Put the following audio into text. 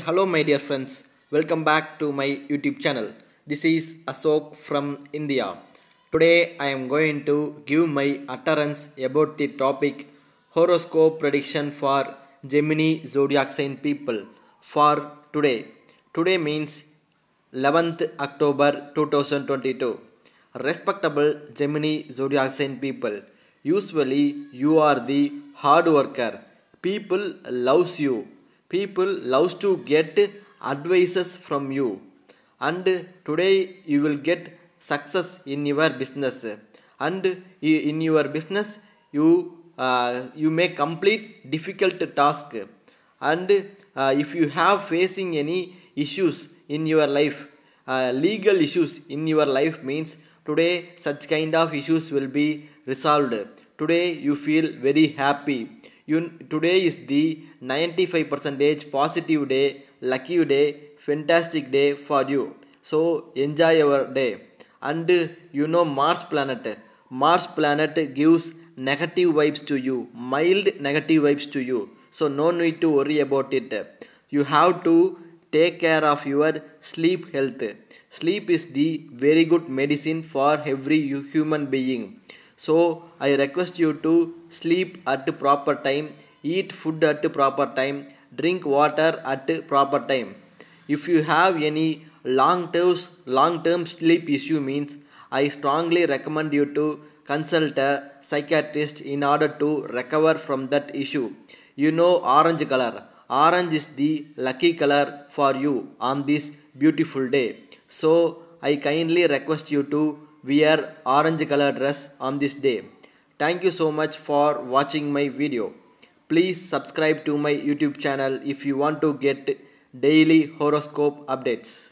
Hello my dear friends. Welcome back to my youtube channel. This is ashok from india. Today i am going to give my utterance about the topic horoscope prediction for gemini zodiac sign people for today. Today means 11th october 2022 respectable gemini zodiac sign people usually you are the hard worker. People loves you people loves to get advices from you. And today you will get success in your business. And in your business you uh, you may complete difficult task. And uh, if you have facing any issues in your life uh, legal issues in your life means today such kind of issues will be resolved. Today you feel very happy. You today is the 95 percentage positive day lucky day fantastic day for you. So enjoy your day. And you know mars planet. Mars planet gives negative vibes to you mild negative vibes to you. So no need to worry about it. You have to take care of your sleep health. Sleep is the very good medicine for every human being. So i request you to sleep at the proper time eat food at proper time drink water at proper time. If you have any long term long term sleep issue means i strongly recommend you to consult a psychiatrist in order to recover from that issue. You know orange color. Orange is the lucky color for you on this beautiful day. So i kindly request you to wear orange color dress on this day. Thank you so much for watching my video please subscribe to my youtube channel if you want to get daily horoscope updates